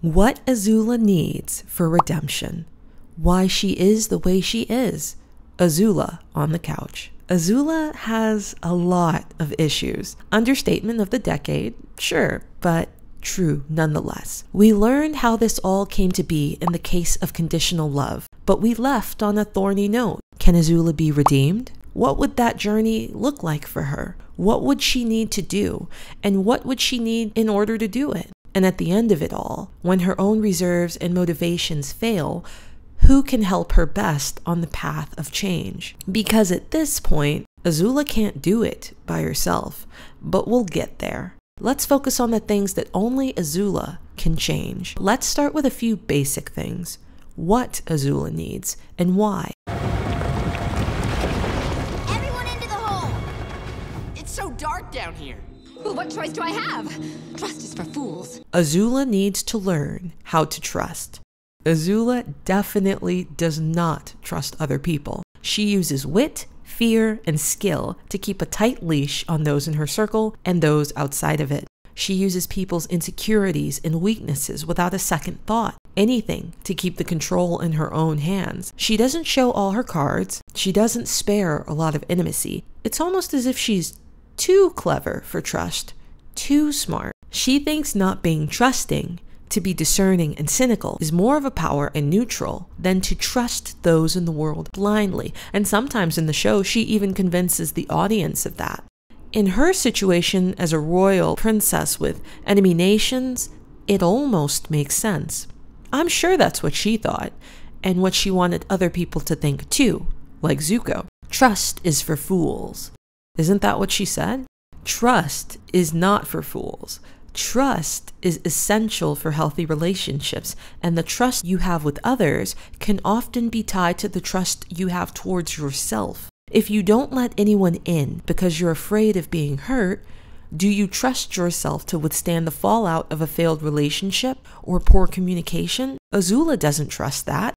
What Azula needs for redemption. Why she is the way she is. Azula on the couch. Azula has a lot of issues. Understatement of the decade, sure, but true nonetheless. We learned how this all came to be in the case of conditional love, but we left on a thorny note. Can Azula be redeemed? What would that journey look like for her? What would she need to do? And what would she need in order to do it? And at the end of it all, when her own reserves and motivations fail, who can help her best on the path of change? Because at this point, Azula can't do it by herself, but we'll get there. Let's focus on the things that only Azula can change. Let's start with a few basic things. What Azula needs and why. Everyone into the hole! It's so dark down here. Well, what choice do I have? Trust is for fools. Azula needs to learn how to trust. Azula definitely does not trust other people. She uses wit, fear, and skill to keep a tight leash on those in her circle and those outside of it. She uses people's insecurities and weaknesses without a second thought. Anything to keep the control in her own hands. She doesn't show all her cards. She doesn't spare a lot of intimacy. It's almost as if she's too clever for trust, too smart. She thinks not being trusting to be discerning and cynical is more of a power and neutral than to trust those in the world blindly. And sometimes in the show, she even convinces the audience of that. In her situation as a royal princess with enemy nations, it almost makes sense. I'm sure that's what she thought, and what she wanted other people to think too, like Zuko. Trust is for fools. Isn't that what she said? Trust is not for fools. Trust is essential for healthy relationships, and the trust you have with others can often be tied to the trust you have towards yourself. If you don't let anyone in because you're afraid of being hurt, do you trust yourself to withstand the fallout of a failed relationship or poor communication? Azula doesn't trust that.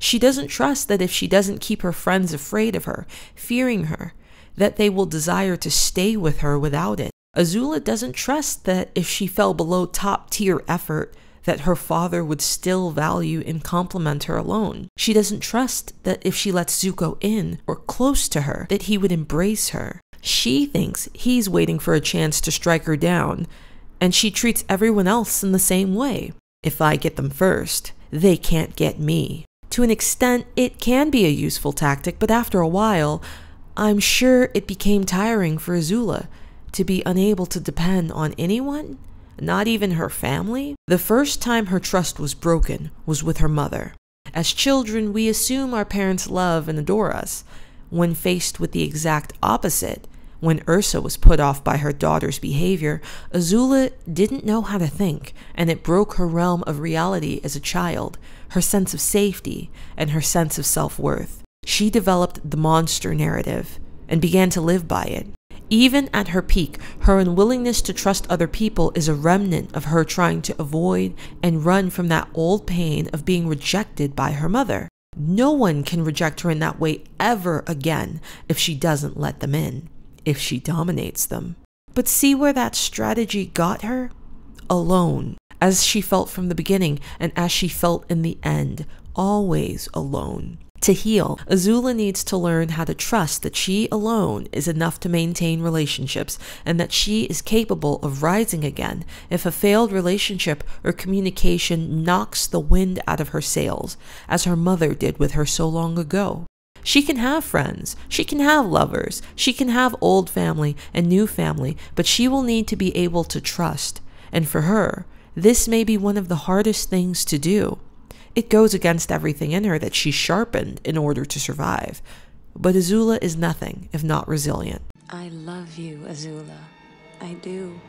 She doesn't trust that if she doesn't keep her friends afraid of her, fearing her, that they will desire to stay with her without it. Azula doesn't trust that if she fell below top tier effort, that her father would still value and compliment her alone. She doesn't trust that if she lets Zuko in or close to her, that he would embrace her. She thinks he's waiting for a chance to strike her down, and she treats everyone else in the same way. If I get them first, they can't get me. To an extent, it can be a useful tactic, but after a while, I'm sure it became tiring for Azula to be unable to depend on anyone, not even her family. The first time her trust was broken was with her mother. As children, we assume our parents love and adore us. When faced with the exact opposite, when Ursa was put off by her daughter's behavior, Azula didn't know how to think, and it broke her realm of reality as a child, her sense of safety, and her sense of self worth. She developed the monster narrative and began to live by it. Even at her peak, her unwillingness to trust other people is a remnant of her trying to avoid and run from that old pain of being rejected by her mother. No one can reject her in that way ever again if she doesn't let them in, if she dominates them. But see where that strategy got her? Alone, as she felt from the beginning and as she felt in the end, always alone. To heal, Azula needs to learn how to trust that she alone is enough to maintain relationships and that she is capable of rising again if a failed relationship or communication knocks the wind out of her sails, as her mother did with her so long ago. She can have friends, she can have lovers, she can have old family and new family, but she will need to be able to trust. And for her, this may be one of the hardest things to do. It goes against everything in her that she sharpened in order to survive. But Azula is nothing if not resilient. I love you, Azula. I do.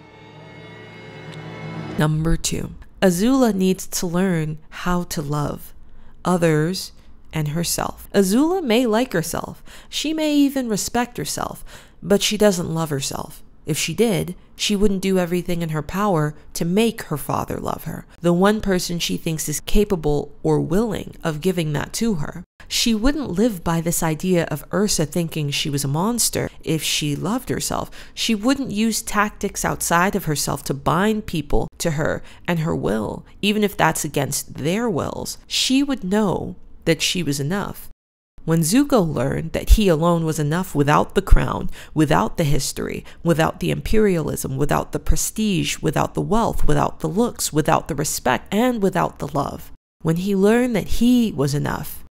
Number two, Azula needs to learn how to love others and herself. Azula may like herself, she may even respect herself, but she doesn't love herself. If she did, she wouldn't do everything in her power to make her father love her, the one person she thinks is capable or willing of giving that to her. She wouldn't live by this idea of Ursa thinking she was a monster if she loved herself. She wouldn't use tactics outside of herself to bind people to her and her will, even if that's against their wills. She would know that she was enough. When Zuko learned that he alone was enough without the crown, without the history, without the imperialism, without the prestige, without the wealth, without the looks, without the respect, and without the love, when he learned that he was enough,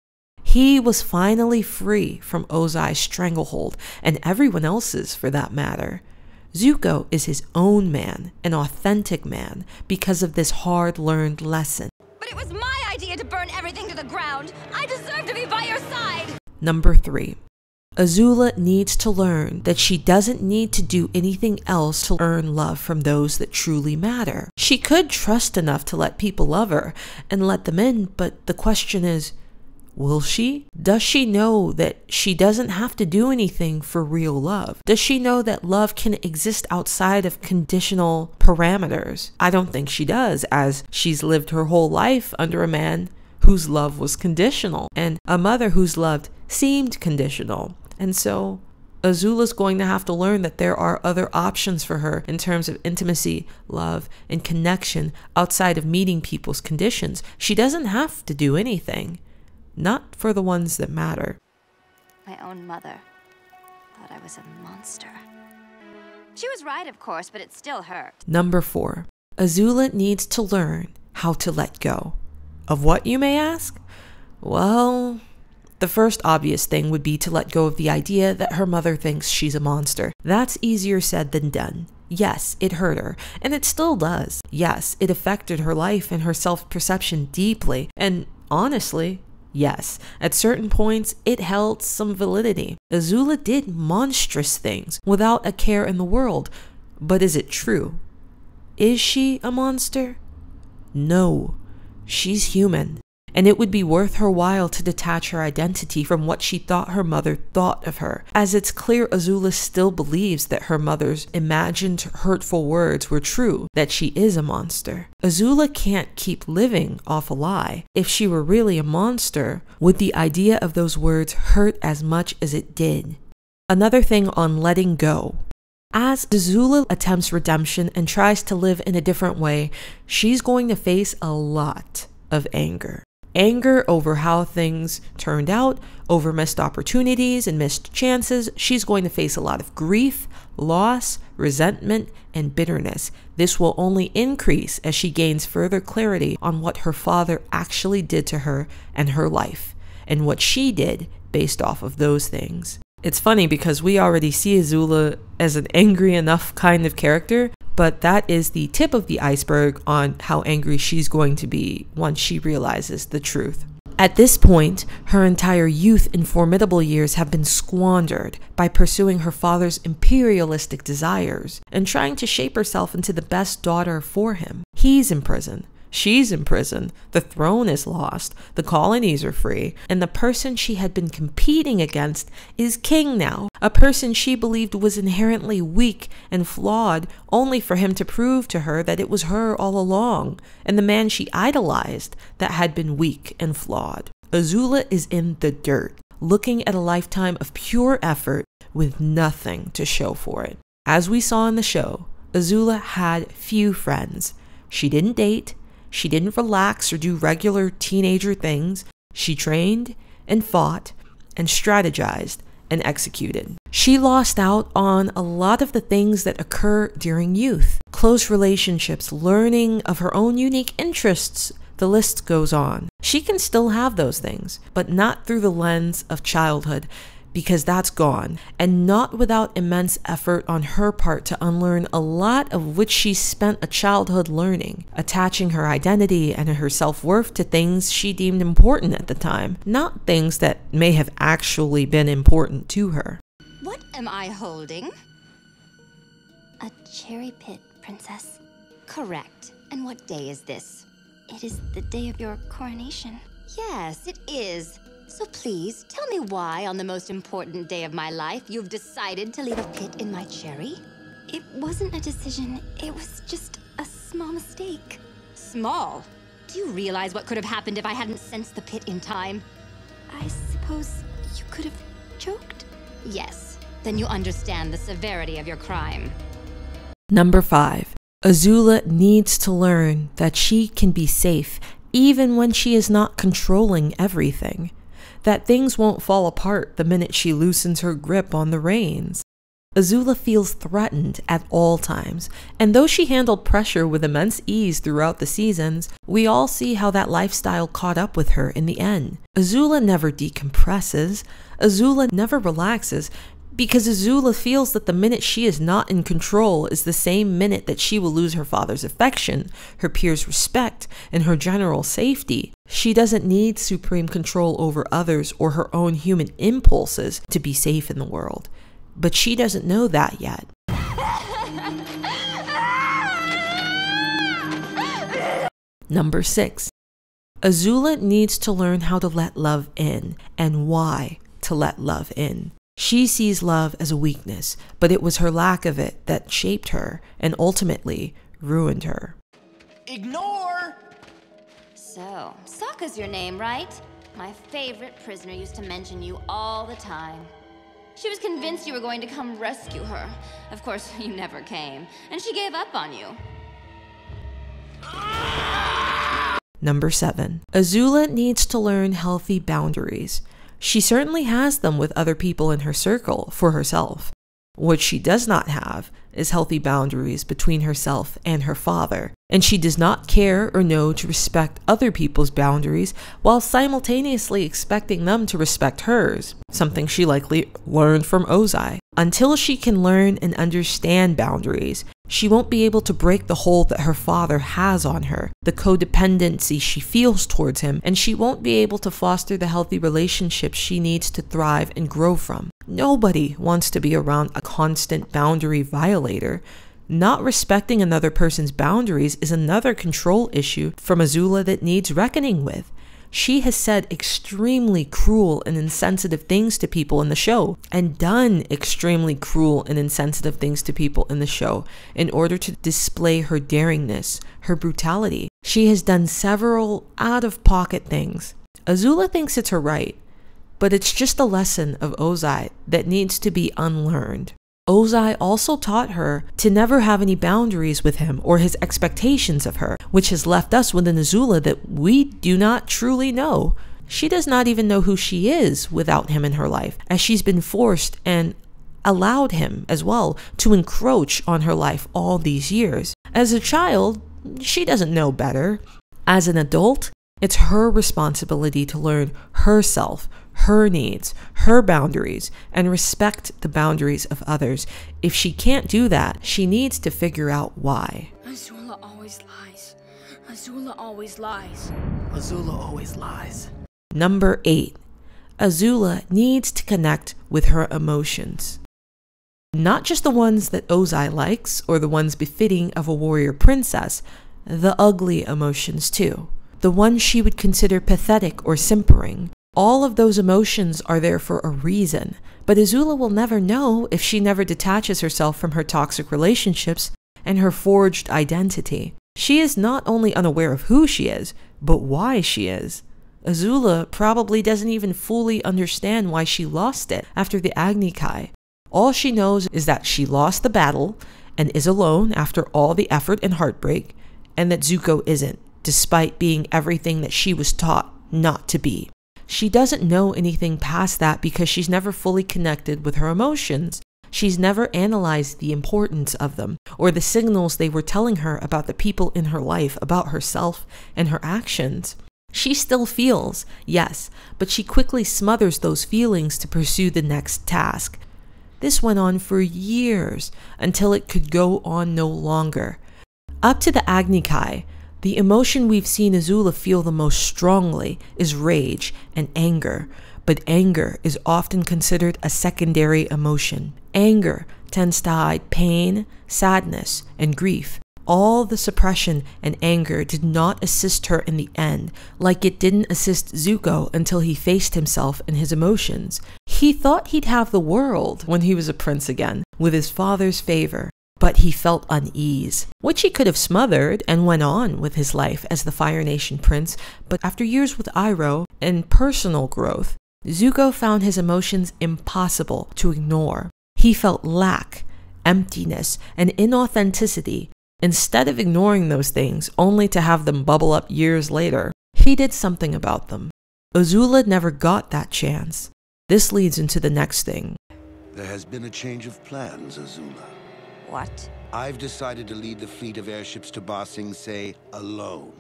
he was finally free from Ozai's stranglehold and everyone else's for that matter. Zuko is his own man, an authentic man, because of this hard learned lesson. It was my idea to burn everything to the ground. I deserve to be by your side. Number three, Azula needs to learn that she doesn't need to do anything else to earn love from those that truly matter. She could trust enough to let people love her and let them in, but the question is, Will she? Does she know that she doesn't have to do anything for real love? Does she know that love can exist outside of conditional parameters? I don't think she does, as she's lived her whole life under a man whose love was conditional and a mother whose love seemed conditional. And so Azula's going to have to learn that there are other options for her in terms of intimacy, love, and connection outside of meeting people's conditions. She doesn't have to do anything not for the ones that matter. My own mother thought I was a monster. She was right, of course, but it still hurt. Number four, Azula needs to learn how to let go. Of what, you may ask? Well, the first obvious thing would be to let go of the idea that her mother thinks she's a monster. That's easier said than done. Yes, it hurt her, and it still does. Yes, it affected her life and her self perception deeply, and honestly, Yes, at certain points, it held some validity. Azula did monstrous things without a care in the world. But is it true? Is she a monster? No, she's human and it would be worth her while to detach her identity from what she thought her mother thought of her, as it's clear Azula still believes that her mother's imagined hurtful words were true, that she is a monster. Azula can't keep living off a lie. If she were really a monster, would the idea of those words hurt as much as it did? Another thing on letting go. As Azula attempts redemption and tries to live in a different way, she's going to face a lot of anger anger over how things turned out, over missed opportunities and missed chances. She's going to face a lot of grief, loss, resentment, and bitterness. This will only increase as she gains further clarity on what her father actually did to her and her life, and what she did based off of those things. It's funny because we already see Azula as an angry enough kind of character but that is the tip of the iceberg on how angry she's going to be once she realizes the truth. At this point, her entire youth and formidable years have been squandered by pursuing her father's imperialistic desires and trying to shape herself into the best daughter for him. He's in prison, She's in prison, the throne is lost, the colonies are free, and the person she had been competing against is king now, a person she believed was inherently weak and flawed, only for him to prove to her that it was her all along, and the man she idolized that had been weak and flawed. Azula is in the dirt, looking at a lifetime of pure effort with nothing to show for it. As we saw in the show, Azula had few friends. She didn't date, she didn't relax or do regular teenager things. She trained and fought and strategized and executed. She lost out on a lot of the things that occur during youth close relationships, learning of her own unique interests. The list goes on. She can still have those things, but not through the lens of childhood because that's gone, and not without immense effort on her part to unlearn a lot of which she spent a childhood learning, attaching her identity and her self worth to things she deemed important at the time, not things that may have actually been important to her. What am I holding? A cherry pit, Princess. Correct. And what day is this? It is the day of your coronation. Yes, it is. So please, tell me why, on the most important day of my life, you've decided to leave a pit in my cherry? It wasn't a decision, it was just a small mistake. Small? Do you realize what could have happened if I hadn't sensed the pit in time? I suppose you could have choked? Yes. Then you understand the severity of your crime. Number 5. Azula needs to learn that she can be safe even when she is not controlling everything. That things won't fall apart the minute she loosens her grip on the reins. Azula feels threatened at all times, and though she handled pressure with immense ease throughout the seasons, we all see how that lifestyle caught up with her in the end. Azula never decompresses, Azula never relaxes, because Azula feels that the minute she is not in control is the same minute that she will lose her father's affection, her peers' respect, and her general safety. She doesn't need supreme control over others or her own human impulses to be safe in the world. But she doesn't know that yet. Number 6. Azula needs to learn how to let love in and why to let love in. She sees love as a weakness, but it was her lack of it that shaped her and ultimately ruined her. Ignore! So, Sokka's your name, right? My favorite prisoner used to mention you all the time. She was convinced you were going to come rescue her. Of course, you never came, and she gave up on you. Number 7. Azula needs to learn healthy boundaries. She certainly has them with other people in her circle for herself. What she does not have is healthy boundaries between herself and her father, and she does not care or know to respect other people's boundaries while simultaneously expecting them to respect hers, something she likely learned from Ozai. Until she can learn and understand boundaries, she won't be able to break the hold that her father has on her, the codependency she feels towards him, and she won't be able to foster the healthy relationships she needs to thrive and grow from. Nobody wants to be around a constant boundary violator. Not respecting another person's boundaries is another control issue from Azula that needs reckoning with. She has said extremely cruel and insensitive things to people in the show and done extremely cruel and insensitive things to people in the show in order to display her daringness, her brutality. She has done several out of pocket things. Azula thinks it's her right, but it's just a lesson of Ozai that needs to be unlearned. Ozai also taught her to never have any boundaries with him or his expectations of her, which has left us with an Azula that we do not truly know. She does not even know who she is without him in her life, as she's been forced and allowed him as well to encroach on her life all these years. As a child, she doesn't know better. As an adult, it's her responsibility to learn herself, her needs, her boundaries, and respect the boundaries of others. If she can't do that, she needs to figure out why. Azula always lies. Azula always lies. Azula always lies. Number 8. Azula needs to connect with her emotions. Not just the ones that Ozai likes or the ones befitting of a warrior princess, the ugly emotions too. The ones she would consider pathetic or simpering, all of those emotions are there for a reason, but Azula will never know if she never detaches herself from her toxic relationships and her forged identity. She is not only unaware of who she is, but why she is. Azula probably doesn't even fully understand why she lost it after the Agni Kai. All she knows is that she lost the battle and is alone after all the effort and heartbreak, and that Zuko isn't, despite being everything that she was taught not to be. She doesn't know anything past that because she's never fully connected with her emotions. She's never analyzed the importance of them or the signals they were telling her about the people in her life, about herself and her actions. She still feels, yes, but she quickly smothers those feelings to pursue the next task. This went on for years until it could go on no longer. Up to the Agni Kai, the emotion we've seen Azula feel the most strongly is rage and anger, but anger is often considered a secondary emotion. Anger tends to hide pain, sadness, and grief. All the suppression and anger did not assist her in the end, like it didn't assist Zuko until he faced himself and his emotions. He thought he'd have the world when he was a prince again, with his father's favor, but he felt unease, which he could have smothered and went on with his life as the Fire Nation prince. But after years with Iroh and personal growth, Zuko found his emotions impossible to ignore. He felt lack, emptiness, and inauthenticity. Instead of ignoring those things only to have them bubble up years later, he did something about them. Azula never got that chance. This leads into the next thing. There has been a change of plans, Azula. What? I've decided to lead the fleet of airships to Ba Sing Se alone.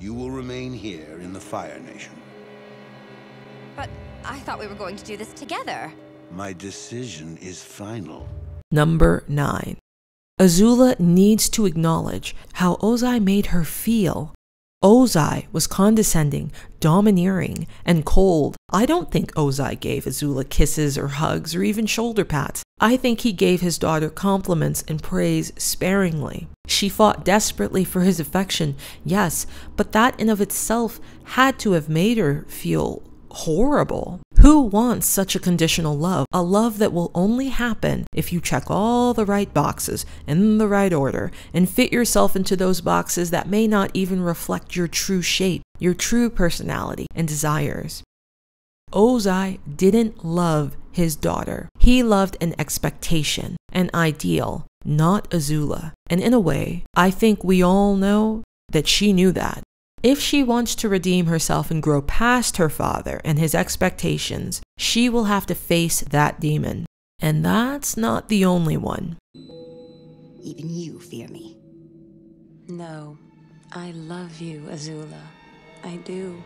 You will remain here in the Fire Nation. But I thought we were going to do this together. My decision is final. Number 9. Azula needs to acknowledge how Ozai made her feel. Ozai was condescending, domineering, and cold. I don't think Ozai gave Azula kisses or hugs or even shoulder pats. I think he gave his daughter compliments and praise sparingly. She fought desperately for his affection, yes, but that in of itself had to have made her feel horrible. Who wants such a conditional love? A love that will only happen if you check all the right boxes in the right order and fit yourself into those boxes that may not even reflect your true shape, your true personality and desires. Ozai didn't love his daughter. He loved an expectation, an ideal, not Azula. And in a way, I think we all know that she knew that. If she wants to redeem herself and grow past her father and his expectations, she will have to face that demon. And that's not the only one. Even you fear me. No, I love you, Azula. I do.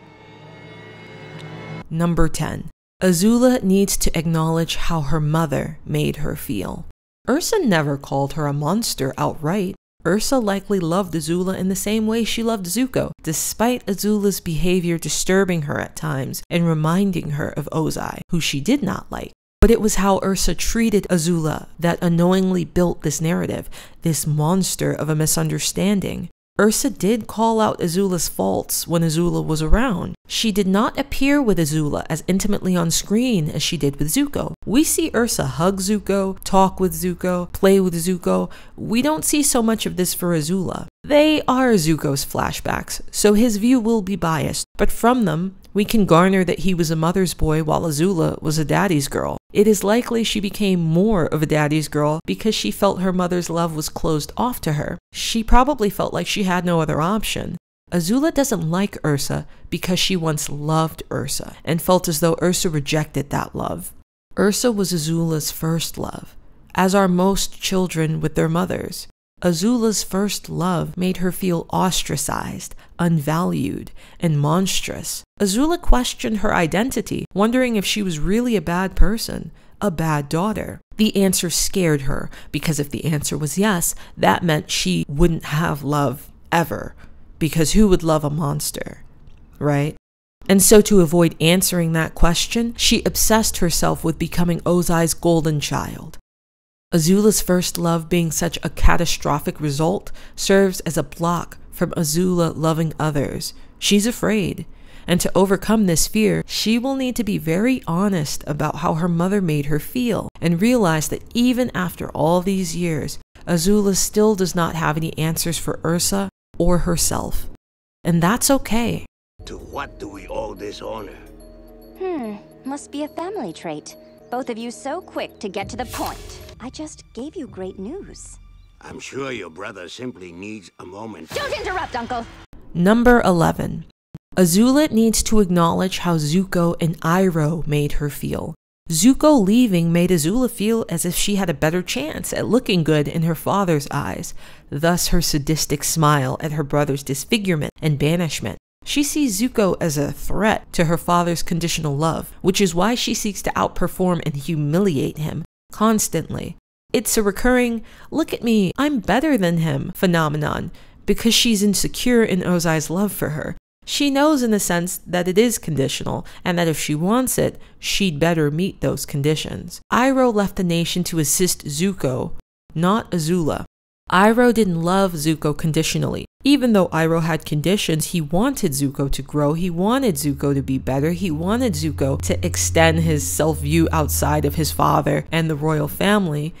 Number 10. Azula needs to acknowledge how her mother made her feel. Ursa never called her a monster outright. Ursa likely loved Azula in the same way she loved Zuko, despite Azula's behavior disturbing her at times and reminding her of Ozai, who she did not like. But it was how Ursa treated Azula that unknowingly built this narrative, this monster of a misunderstanding. Ursa did call out Azula's faults when Azula was around. She did not appear with Azula as intimately on screen as she did with Zuko. We see Ursa hug Zuko, talk with Zuko, play with Zuko. We don't see so much of this for Azula. They are Zuko's flashbacks, so his view will be biased, but from them, we can garner that he was a mother's boy while Azula was a daddy's girl. It is likely she became more of a daddy's girl because she felt her mother's love was closed off to her. She probably felt like she had no other option. Azula doesn't like Ursa because she once loved Ursa and felt as though Ursa rejected that love. Ursa was Azula's first love, as are most children with their mothers. Azula's first love made her feel ostracized, unvalued, and monstrous. Azula questioned her identity, wondering if she was really a bad person, a bad daughter. The answer scared her, because if the answer was yes, that meant she wouldn't have love ever, because who would love a monster, right? And so, to avoid answering that question, she obsessed herself with becoming Ozai's golden child. Azula's first love being such a catastrophic result serves as a block from Azula loving others. She's afraid. And to overcome this fear, she will need to be very honest about how her mother made her feel and realize that even after all these years, Azula still does not have any answers for Ursa or herself. And that's okay. To what do we owe this honor? Hmm, must be a family trait. Both of you so quick to get to the point. I just gave you great news. I'm sure your brother simply needs a moment. Don't interrupt, Uncle! Number 11. Azula needs to acknowledge how Zuko and Iroh made her feel. Zuko leaving made Azula feel as if she had a better chance at looking good in her father's eyes, thus her sadistic smile at her brother's disfigurement and banishment. She sees Zuko as a threat to her father's conditional love, which is why she seeks to outperform and humiliate him constantly. It's a recurring, look at me, I'm better than him phenomenon because she's insecure in Ozai's love for her. She knows in a sense that it is conditional and that if she wants it, she'd better meet those conditions. Iroh left the nation to assist Zuko, not Azula. Iroh didn't love Zuko conditionally. Even though Iroh had conditions, he wanted Zuko to grow, he wanted Zuko to be better, he wanted Zuko to extend his self view outside of his father and the royal family.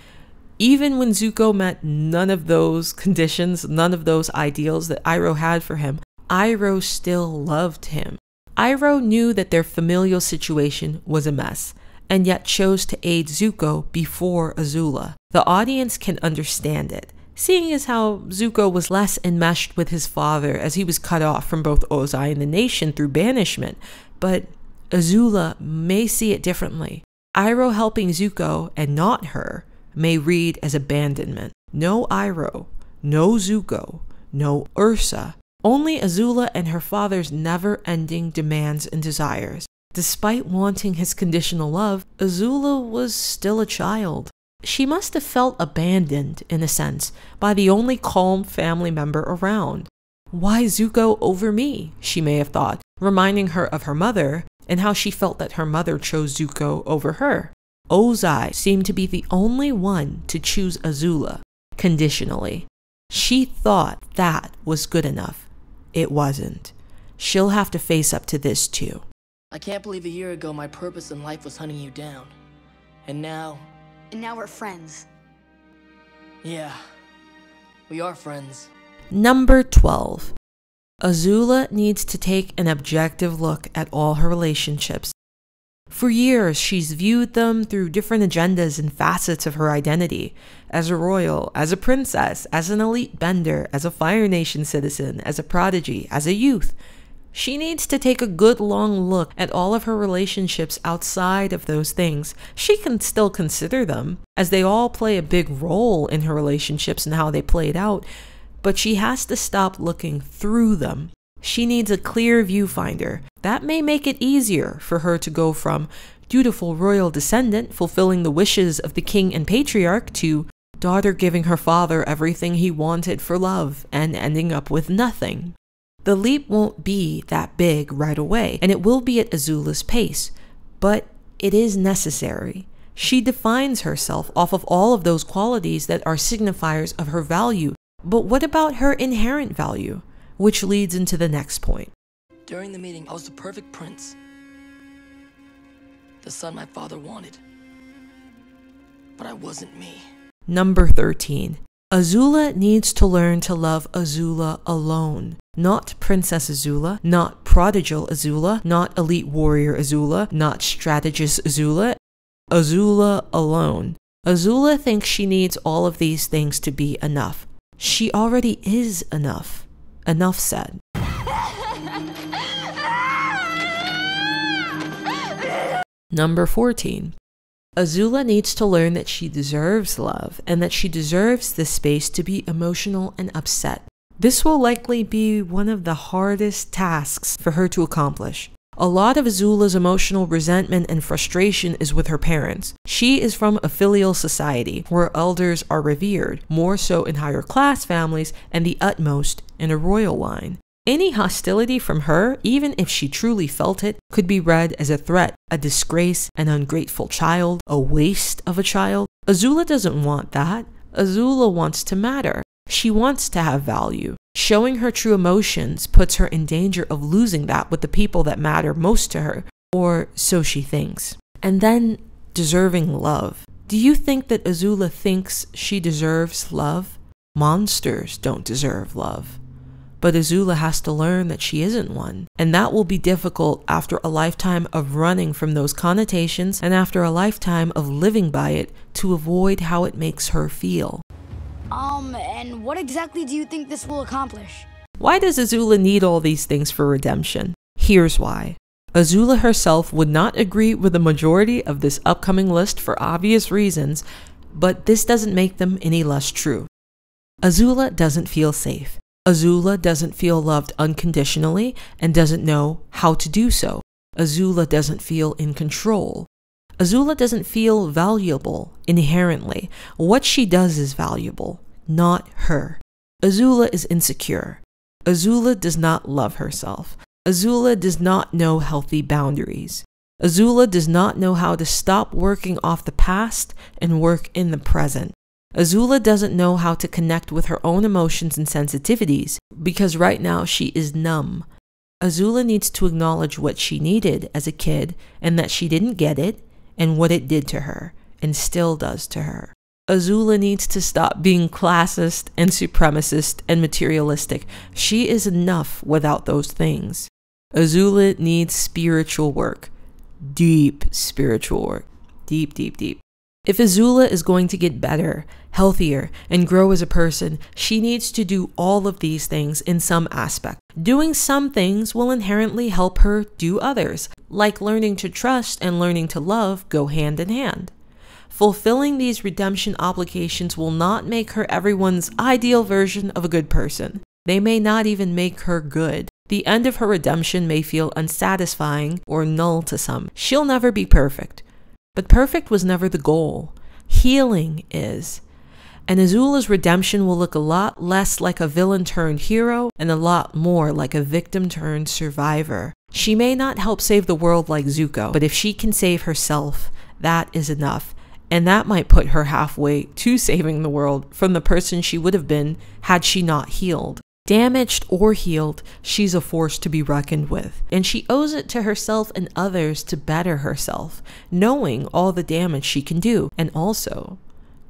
Even when Zuko met none of those conditions, none of those ideals that Iroh had for him, Iroh still loved him. Iroh knew that their familial situation was a mess and yet chose to aid Zuko before Azula. The audience can understand it, seeing as how Zuko was less enmeshed with his father as he was cut off from both Ozai and the nation through banishment, but Azula may see it differently. Iroh helping Zuko and not her may read as abandonment. No Iroh, no Zuko, no Ursa, only Azula and her father's never ending demands and desires. Despite wanting his conditional love, Azula was still a child. She must have felt abandoned, in a sense, by the only calm family member around. Why Zuko over me? she may have thought, reminding her of her mother and how she felt that her mother chose Zuko over her. Ozai seemed to be the only one to choose Azula, conditionally. She thought that was good enough. It wasn't. She'll have to face up to this too. I can't believe a year ago my purpose in life was hunting you down. And now, And now we're friends. yeah, we are friends. Number 12. Azula needs to take an objective look at all her relationships. For years, she's viewed them through different agendas and facets of her identity as a royal, as a princess, as an elite bender, as a Fire Nation citizen, as a prodigy, as a youth. She needs to take a good long look at all of her relationships outside of those things. She can still consider them, as they all play a big role in her relationships and how they played out, but she has to stop looking through them. She needs a clear viewfinder. That may make it easier for her to go from dutiful royal descendant fulfilling the wishes of the king and patriarch to daughter giving her father everything he wanted for love and ending up with nothing. The leap won't be that big right away, and it will be at Azula's pace, but it is necessary. She defines herself off of all of those qualities that are signifiers of her value. But what about her inherent value? Which leads into the next point. During the meeting, I was the perfect prince. The son my father wanted. But I wasn't me. Number 13. Azula needs to learn to love Azula alone. Not Princess Azula, not Prodigal Azula, not Elite Warrior Azula, not Strategist Azula. Azula alone. Azula thinks she needs all of these things to be enough. She already is enough. Enough said. Number 14. Azula needs to learn that she deserves love and that she deserves the space to be emotional and upset. This will likely be one of the hardest tasks for her to accomplish. A lot of Azula's emotional resentment and frustration is with her parents. She is from a filial society where elders are revered, more so in higher class families and the utmost in a royal line. Any hostility from her, even if she truly felt it, could be read as a threat, a disgrace, an ungrateful child, a waste of a child. Azula doesn't want that. Azula wants to matter. She wants to have value. Showing her true emotions puts her in danger of losing that with the people that matter most to her, or so she thinks. And then, deserving love. Do you think that Azula thinks she deserves love? Monsters don't deserve love. But Azula has to learn that she isn't one. And that will be difficult after a lifetime of running from those connotations and after a lifetime of living by it to avoid how it makes her feel. Um, and what exactly do you think this will accomplish? Why does Azula need all these things for redemption? Here's why. Azula herself would not agree with the majority of this upcoming list for obvious reasons, but this doesn't make them any less true. Azula doesn't feel safe. Azula doesn't feel loved unconditionally and doesn't know how to do so. Azula doesn't feel in control. Azula doesn't feel valuable inherently. What she does is valuable, not her. Azula is insecure. Azula does not love herself. Azula does not know healthy boundaries. Azula does not know how to stop working off the past and work in the present. Azula doesn't know how to connect with her own emotions and sensitivities because right now she is numb. Azula needs to acknowledge what she needed as a kid and that she didn't get it and what it did to her and still does to her. Azula needs to stop being classist and supremacist and materialistic. She is enough without those things. Azula needs spiritual work. Deep spiritual work. Deep, deep, deep. If Azula is going to get better, healthier, and grow as a person, she needs to do all of these things in some aspect. Doing some things will inherently help her do others, like learning to trust and learning to love go hand in hand. Fulfilling these redemption obligations will not make her everyone's ideal version of a good person. They may not even make her good. The end of her redemption may feel unsatisfying or null to some. She'll never be perfect. But perfect was never the goal. Healing is. And Azula's redemption will look a lot less like a villain turned hero and a lot more like a victim turned survivor. She may not help save the world like Zuko, but if she can save herself, that is enough. And that might put her halfway to saving the world from the person she would have been had she not healed. Damaged or healed, she's a force to be reckoned with, and she owes it to herself and others to better herself, knowing all the damage she can do, and also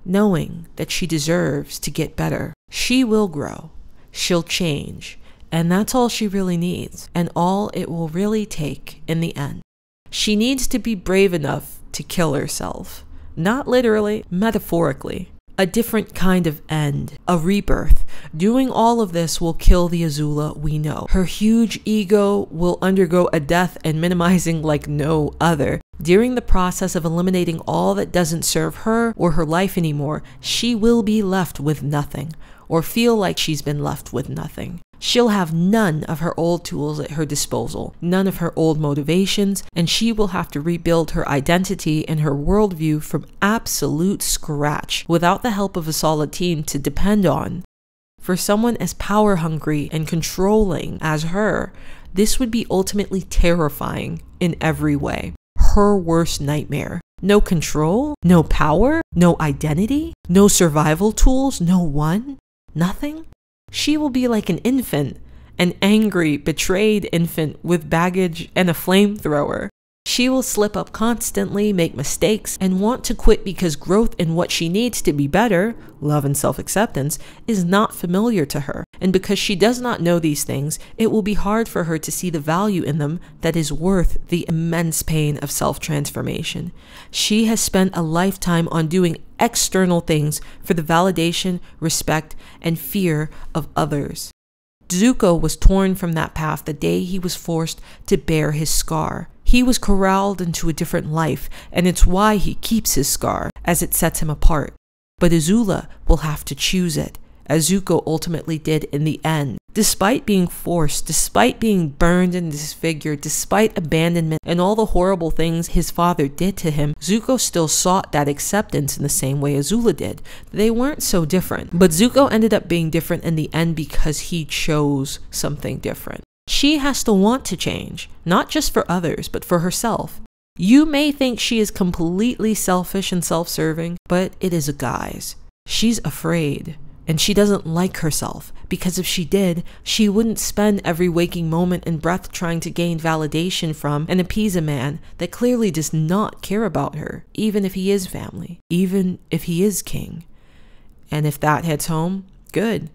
knowing that she deserves to get better. She will grow, she'll change, and that's all she really needs, and all it will really take in the end. She needs to be brave enough to kill herself, not literally, metaphorically a different kind of end, a rebirth. Doing all of this will kill the Azula we know. Her huge ego will undergo a death and minimizing like no other. During the process of eliminating all that doesn't serve her or her life anymore, she will be left with nothing, or feel like she's been left with nothing. She'll have none of her old tools at her disposal, none of her old motivations, and she will have to rebuild her identity and her worldview from absolute scratch without the help of a solid team to depend on. For someone as power hungry and controlling as her, this would be ultimately terrifying in every way. Her worst nightmare. No control, no power, no identity, no survival tools, no one, nothing she will be like an infant, an angry, betrayed infant with baggage and a flamethrower. She will slip up constantly, make mistakes, and want to quit because growth in what she needs to be better, love and self acceptance, is not familiar to her. And because she does not know these things, it will be hard for her to see the value in them that is worth the immense pain of self transformation. She has spent a lifetime on doing external things for the validation, respect, and fear of others. Zuko was torn from that path the day he was forced to bear his scar. He was corralled into a different life, and it's why he keeps his scar, as it sets him apart. But Azula will have to choose it, as Zuko ultimately did in the end. Despite being forced, despite being burned and disfigured, despite abandonment and all the horrible things his father did to him, Zuko still sought that acceptance in the same way Azula did. They weren't so different, but Zuko ended up being different in the end because he chose something different. She has to want to change, not just for others, but for herself. You may think she is completely selfish and self serving, but it is a guise. She's afraid, and she doesn't like herself, because if she did, she wouldn't spend every waking moment and breath trying to gain validation from and appease a man that clearly does not care about her, even if he is family, even if he is king. And if that hits home, good.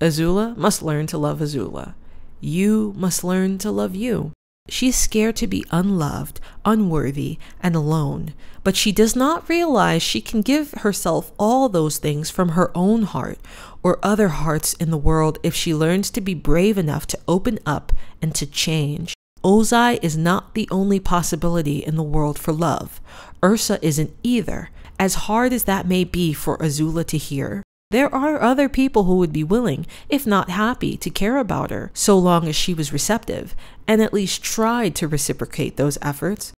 Azula must learn to love Azula. You must learn to love you. She's scared to be unloved, unworthy, and alone, but she does not realize she can give herself all those things from her own heart or other hearts in the world if she learns to be brave enough to open up and to change. Ozai is not the only possibility in the world for love. Ursa isn't either, as hard as that may be for Azula to hear. There are other people who would be willing, if not happy, to care about her, so long as she was receptive, and at least tried to reciprocate those efforts.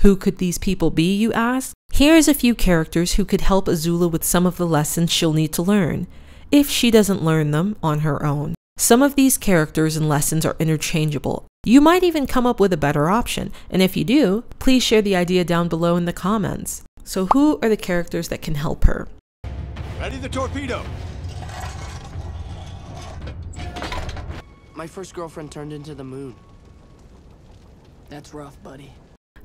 Who could these people be, you ask? Here's a few characters who could help Azula with some of the lessons she'll need to learn, if she doesn't learn them on her own. Some of these characters and lessons are interchangeable. You might even come up with a better option, and if you do, please share the idea down below in the comments. So, who are the characters that can help her? Ready the torpedo! My first girlfriend turned into the moon. That's rough, buddy.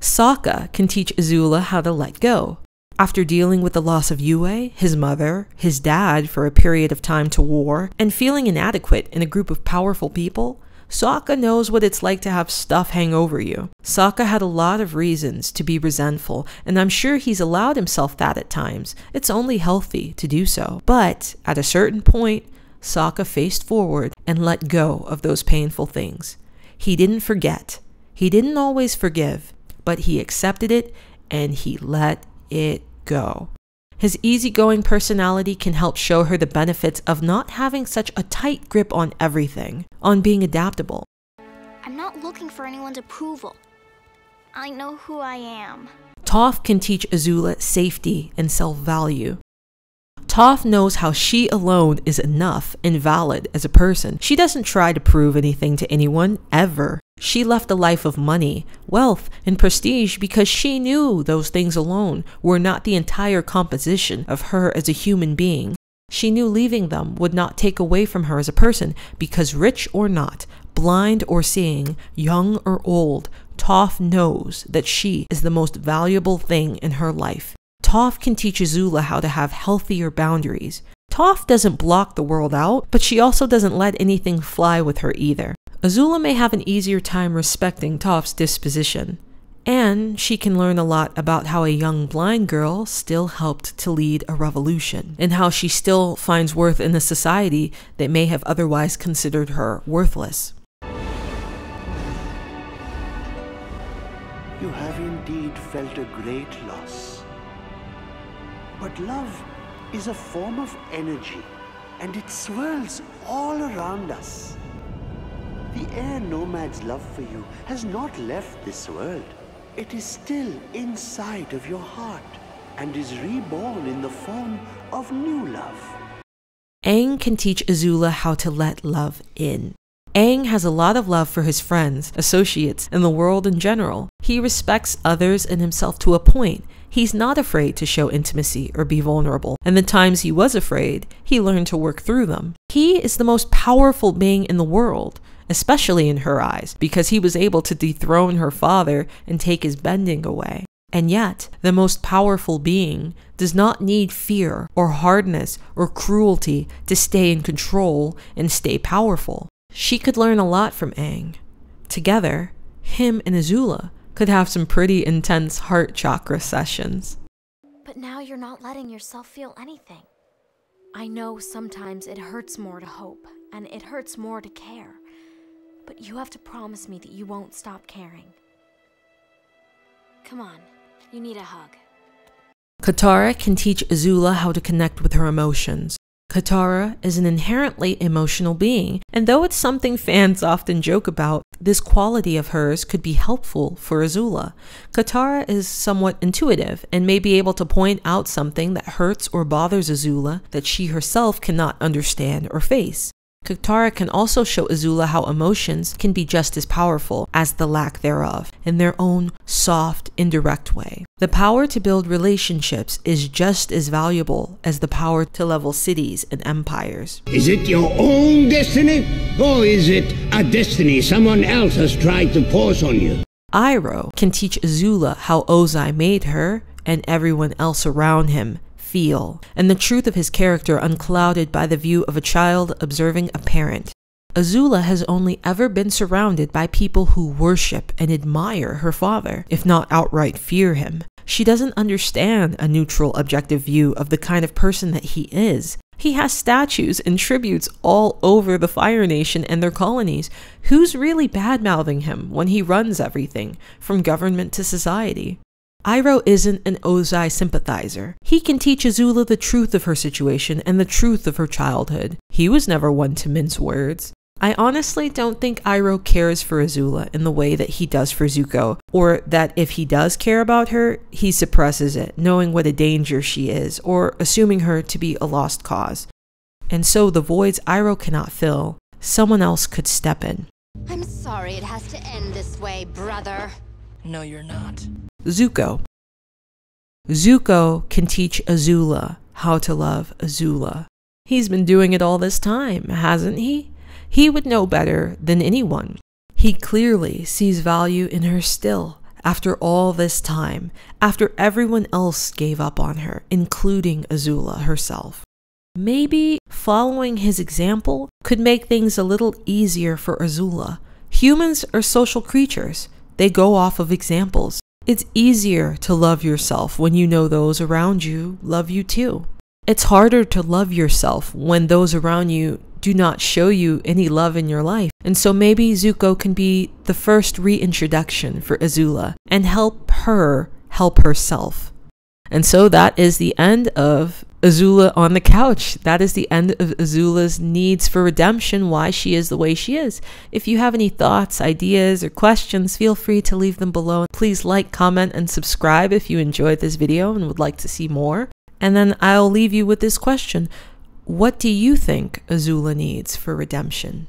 Sokka can teach Azula how to let go. After dealing with the loss of Yue, his mother, his dad for a period of time to war, and feeling inadequate in a group of powerful people, Sokka knows what it's like to have stuff hang over you. Sokka had a lot of reasons to be resentful, and I'm sure he's allowed himself that at times. It's only healthy to do so. But at a certain point, Sokka faced forward and let go of those painful things. He didn't forget. He didn't always forgive, but he accepted it and he let it go. His easygoing personality can help show her the benefits of not having such a tight grip on everything, on being adaptable. I'm not looking for anyone's approval. I know who I am. Toph can teach Azula safety and self value. Toph knows how she alone is enough and valid as a person. She doesn't try to prove anything to anyone, ever. She left a life of money, wealth, and prestige because she knew those things alone were not the entire composition of her as a human being. She knew leaving them would not take away from her as a person because, rich or not, blind or seeing, young or old, Toph knows that she is the most valuable thing in her life. Toph can teach Azula how to have healthier boundaries. Toph doesn't block the world out, but she also doesn't let anything fly with her either. Azula may have an easier time respecting Toph's disposition, and she can learn a lot about how a young blind girl still helped to lead a revolution, and how she still finds worth in a society that may have otherwise considered her worthless. You have indeed felt a great loss. But love is a form of energy, and it swirls all around us. The air nomad's love for you has not left this world. It is still inside of your heart and is reborn in the form of new love. Aang can teach Azula how to let love in. Aang has a lot of love for his friends, associates, and the world in general. He respects others and himself to a point. He's not afraid to show intimacy or be vulnerable, and the times he was afraid, he learned to work through them. He is the most powerful being in the world, especially in her eyes, because he was able to dethrone her father and take his bending away. And yet, the most powerful being does not need fear or hardness or cruelty to stay in control and stay powerful. She could learn a lot from Aang. Together, him and Azula could have some pretty intense heart chakra sessions. But now you're not letting yourself feel anything. I know sometimes it hurts more to hope, and it hurts more to care. But you have to promise me that you won't stop caring. Come on, you need a hug. Katara can teach Azula how to connect with her emotions. Katara is an inherently emotional being, and though it's something fans often joke about, this quality of hers could be helpful for Azula. Katara is somewhat intuitive and may be able to point out something that hurts or bothers Azula that she herself cannot understand or face. Katara can also show Azula how emotions can be just as powerful as the lack thereof, in their own soft, indirect way. The power to build relationships is just as valuable as the power to level cities and empires. Is it your own destiny? Or is it a destiny someone else has tried to force on you? Iroh can teach Azula how Ozai made her and everyone else around him feel, and the truth of his character unclouded by the view of a child observing a parent. Azula has only ever been surrounded by people who worship and admire her father, if not outright fear him. She doesn't understand a neutral, objective view of the kind of person that he is. He has statues and tributes all over the Fire Nation and their colonies. Who's really bad mouthing him when he runs everything, from government to society? Iroh isn't an Ozai sympathizer. He can teach Azula the truth of her situation and the truth of her childhood. He was never one to mince words. I honestly don't think Iroh cares for Azula in the way that he does for Zuko, or that if he does care about her, he suppresses it, knowing what a danger she is, or assuming her to be a lost cause. And so the voids Iroh cannot fill, someone else could step in. I'm sorry it has to end this way, brother. No, you're not. Zuko. Zuko can teach Azula how to love Azula. He's been doing it all this time, hasn't he? He would know better than anyone. He clearly sees value in her still, after all this time, after everyone else gave up on her, including Azula herself. maybe following his example could make things a little easier for Azula. Humans are social creatures, they go off of examples. It's easier to love yourself when you know those around you love you too. It's harder to love yourself when those around you do not show you any love in your life. And so maybe Zuko can be the first reintroduction for Azula and help her help herself. And so that is the end of Azula on the couch. That is the end of Azula's needs for redemption, why she is the way she is. If you have any thoughts, ideas, or questions, feel free to leave them below. Please like, comment, and subscribe if you enjoyed this video and would like to see more. And then I'll leave you with this question What do you think Azula needs for redemption?